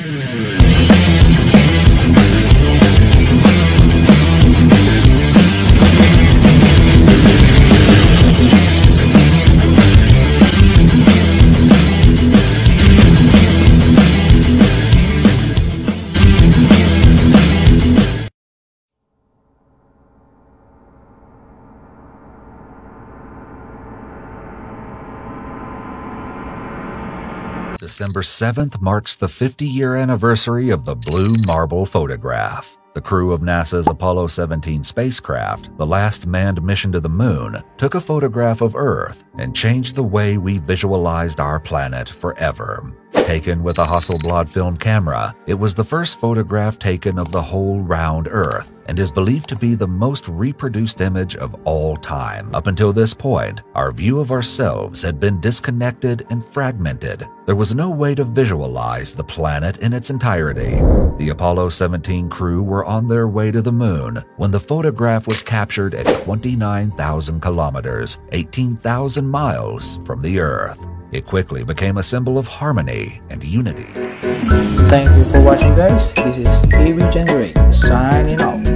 Thank. December 7th marks the 50 year anniversary of the Blue Marble photograph. The crew of NASA's Apollo 17 spacecraft, the last manned mission to the moon, took a photograph of Earth and changed the way we visualized our planet forever. Taken with a Hasselblad film camera, it was the first photograph taken of the whole round Earth and is believed to be the most reproduced image of all time. Up until this point, our view of ourselves had been disconnected and fragmented. There was no way to visualize the planet in its entirety. The Apollo 17 crew were on their way to the moon when the photograph was captured at 29,000 kilometers, 18,000 miles from the Earth. It quickly became a symbol of harmony and unity. Thank you for watching guys. This is AB Johngreg signing off.